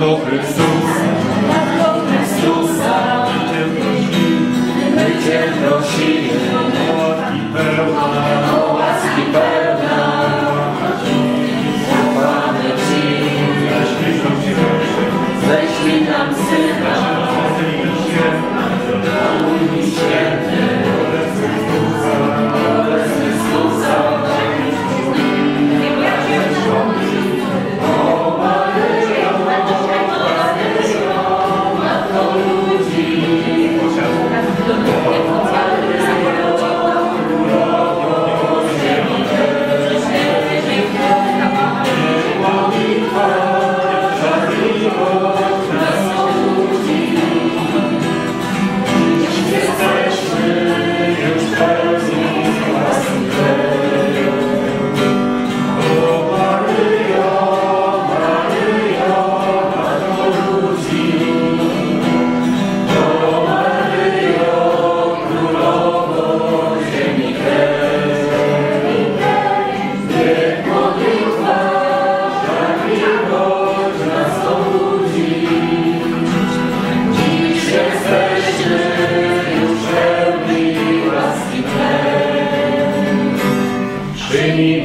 do Chrystusa. Przyjmij